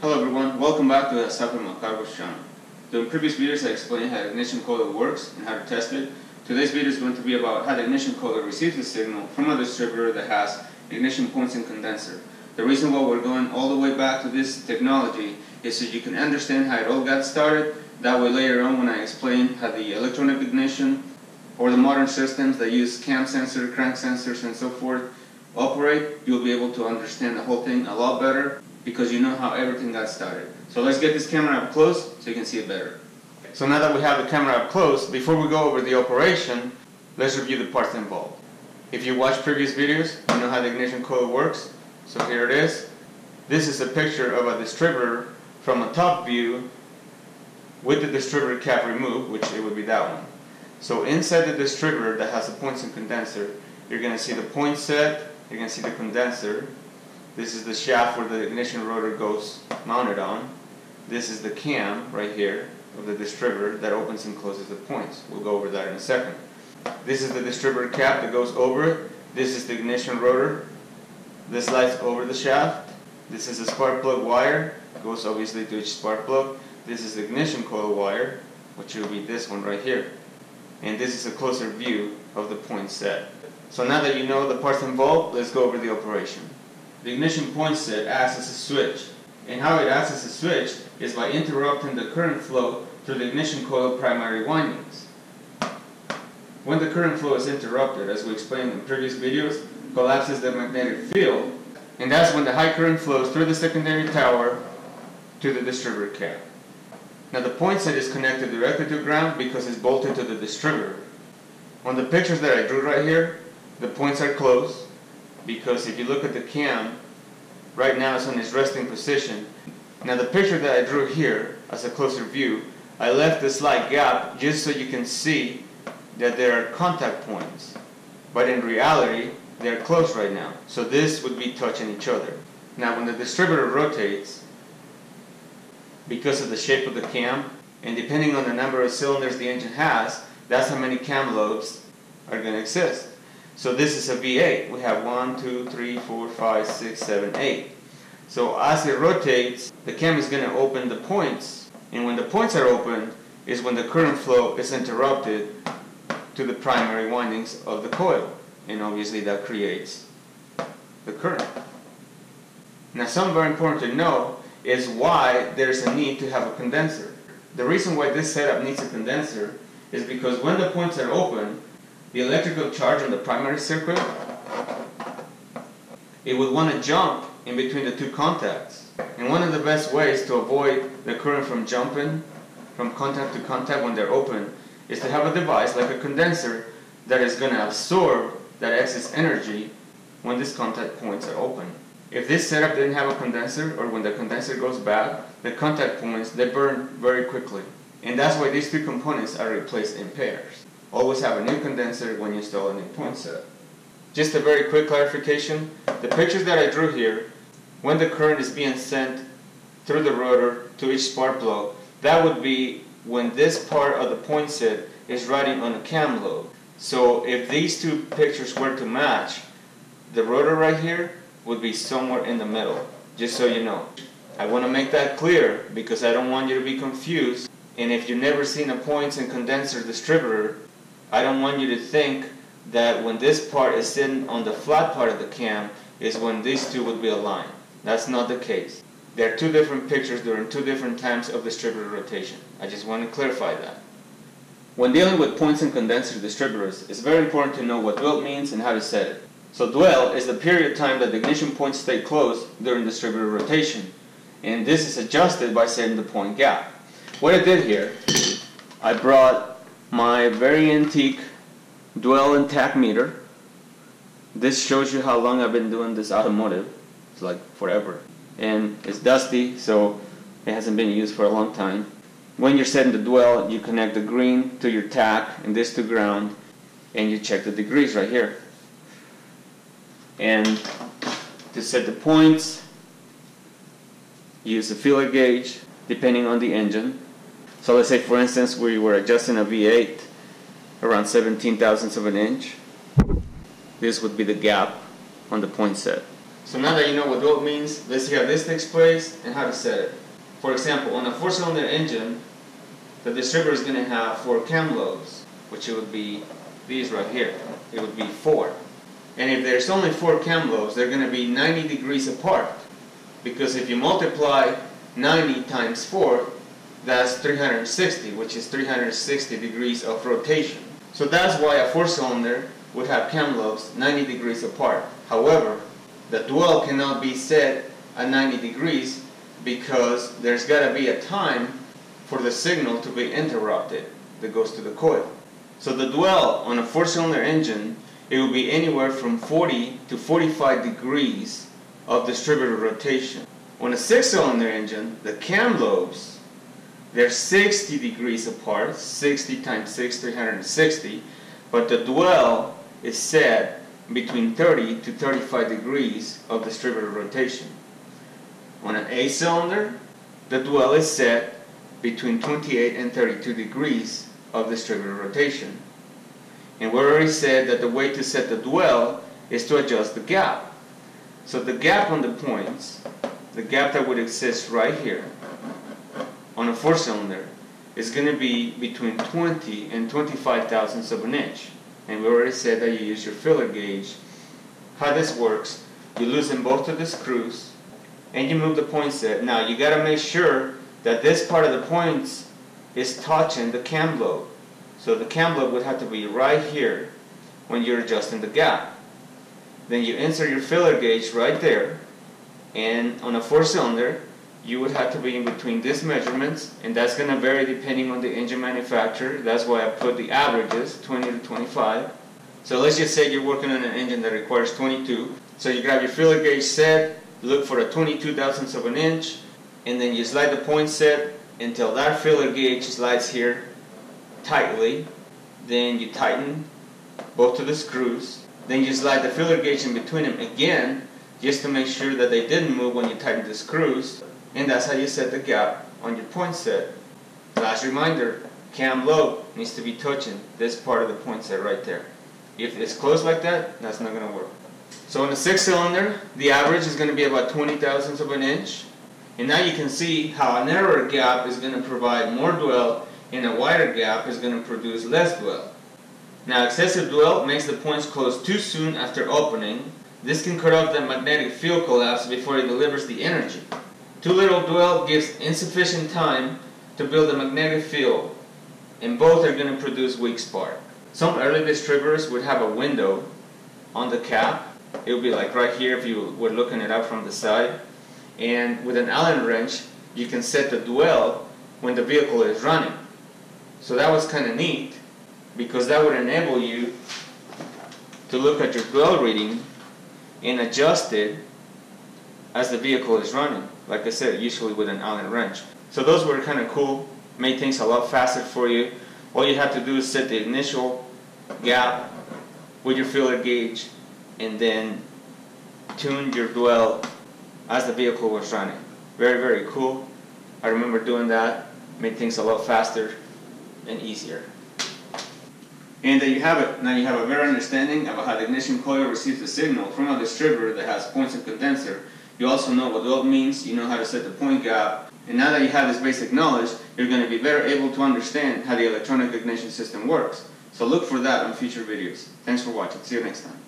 Hello everyone, welcome back to the How Stuff In My Car Works channel. So in previous videos I explained how ignition coil works and how to test it. Today's video is going to be about how the ignition coil receives the signal from a distributor that has ignition points and condenser. The reason why we're going all the way back to this technology is so you can understand how it all got started. That way later on when I explain how the electronic ignition or the modern systems that use cam sensor, crank sensors and so forth operate, you'll be able to understand the whole thing a lot better because you know how everything got started. So let's get this camera up close so you can see it better. So now that we have the camera up close, before we go over the operation, let's review the parts involved. If you watched previous videos, you know how the ignition coil works. So here it is. This is a picture of a distributor from a top view with the distributor cap removed, which it would be that one. So inside the distributor that has the points and condenser, you're going to see the point set, you're going to see the condenser. This is the shaft where the ignition rotor goes mounted on. This is the cam right here of the distributor that opens and closes the points. We'll go over that in a second. This is the distributor cap that goes over it. This is the ignition rotor. This slides over the shaft. This is a spark plug wire. Goes obviously to each spark plug. This is the ignition coil wire, which will be this one right here. And this is a closer view of the point set. So now that you know the parts involved, let's go over the operation. The ignition point set acts as a switch. And how it acts as a switch is by interrupting the current flow through the ignition coil primary windings. When the current flow is interrupted, as we explained in previous videos, collapses the magnetic field, and that's when the high current flows through the secondary tower to the distributor cap. Now the point set is connected directly to ground because it's bolted to the distributor. On the pictures that I drew right here, the points are closed because if you look at the cam, right now it's in its resting position. Now the picture that I drew here as a closer view, I left a slight gap just so you can see that there are contact points. But in reality, they're close right now. So this would be touching each other. Now when the distributor rotates, because of the shape of the cam, and depending on the number of cylinders the engine has, that's how many cam lobes are going to exist. So this is a V8. We have 1, 2, 3, 4, 5, 6, 7, 8. So as it rotates, the cam is going to open the points. And when the points are opened is when the current flow is interrupted to the primary windings of the coil. And obviously that creates the current. Now something very important to know is why there's a need to have a condenser. The reason why this setup needs a condenser is because when the points are open, the electrical charge on the primary circuit, it would want to jump in between the two contacts. And one of the best ways to avoid the current from jumping from contact to contact when they're open is to have a device like a condenser that is going to absorb that excess energy when these contact points are open. If this setup didn't have a condenser or when the condenser goes bad, the contact points they burn very quickly. And that's why these two components are replaced in pairs. Always have a new condenser when you install a new point set. Just a very quick clarification, the pictures that I drew here, when the current is being sent through the rotor to each spark plug, that would be when this part of the point set is riding on a cam lobe. So if these two pictures were to match, the rotor right here would be somewhere in the middle, just so you know. I want to make that clear because I don't want you to be confused. And if you've never seen a points and condenser distributor, I don't want you to think that when this part is sitting on the flat part of the cam is when these two would be aligned. That's not the case. There are two different pictures during two different times of distributor rotation. I just want to clarify that. When dealing with points and condenser distributors, it's very important to know what dwell means and how to set it. So dwell is the period of time that the ignition points stay closed during distributor rotation. And this is adjusted by setting the point gap. What I did here, I brought my very antique dwell and tach meter. This shows you how long I've been doing this automotive. It's like forever. And it's dusty, so it hasn't been used for a long time. When you're setting the dwell, you connect the green to your tach and this to ground, and you check the degrees right here. And to set the points, use a feeler gauge depending on the engine. So let's say for instance we were adjusting a V8 around 17 thousandths of an inch. This would be the gap on the point set. So now that you know what dwell means, let's see how this takes place and how to set it. For example, on a four-cylinder engine, the distributor is going to have four cam lobes, which it would be these right here. It would be four. And if there's only four cam lobes, they're going to be 90 degrees apart. Because if you multiply 90 times 4, that's 360, which is 360 degrees of rotation. So that's why a four-cylinder would have cam lobes 90 degrees apart. However, the dwell cannot be set at 90 degrees because there's got to be a time for the signal to be interrupted that goes to the coil. So the dwell on a four-cylinder engine, it will be anywhere from 40 to 45 degrees of distributor rotation. On a six-cylinder engine, the cam lobes, they're 60 degrees apart, 60 times 6, 360, but the dwell is set between 30 to 35 degrees of distributor rotation. On an eight cylinder, the dwell is set between 28 and 32 degrees of distributor rotation. And we already said that the way to set the dwell is to adjust the gap. So the gap on the points, the gap that would exist right here on a four cylinder is going to be between 20 and 25 thousandths of an inch. And we already said that you use your feeler gauge. How this works, you loosen both of the screws and you move the point set. Now you got to make sure that this part of the points is touching the cam lobe. So the cam lobe would have to be right here when you're adjusting the gap. Then you insert your feeler gauge right there and on a four cylinder you would have to be in between these measurements and that's going to vary depending on the engine manufacturer. That's why I put the averages 20 to 25. So let's just say you're working on an engine that requires 22. So you grab your feeler gauge set, look for a 22 thousandths of an inch and then you slide the point set until that feeler gauge slides here tightly. Then you tighten both of the screws. Then you slide the feeler gauge in between them again just to make sure that they didn't move when you tighten the screws. And that's how you set the gap on your point set. Last reminder, cam lobe needs to be touching this part of the point set right there. If it's closed like that, that's not going to work. So in a six cylinder, the average is going to be about 20 thousandths of an inch. And now you can see how a narrower gap is going to provide more dwell and a wider gap is going to produce less dwell. Now excessive dwell makes the points close too soon after opening. This can cut off the magnetic field collapse before it delivers the energy. Too little dwell gives insufficient time to build a magnetic field and both are going to produce weak spark. Some early distributors would have a window on the cap. It would be like right here if you were looking it up from the side and with an Allen wrench you can set the dwell when the vehicle is running. So that was kind of neat because that would enable you to look at your dwell reading and adjust it as the vehicle is running. Like I said, usually with an Allen wrench. So those were kind of cool, made things a lot faster for you. All you have to do is set the initial gap with your feeler gauge and then tune your dwell as the vehicle was running. Very, very cool. I remember doing that, made things a lot faster and easier. And there you have it. Now you have a better understanding about how the ignition coil receives the signal from a distributor that has points and condenser. You also know what dwell means, you know how to set the point gap, and now that you have this basic knowledge, you're going to be better able to understand how the electronic ignition system works. So look for that on future videos. Thanks for watching. See you next time.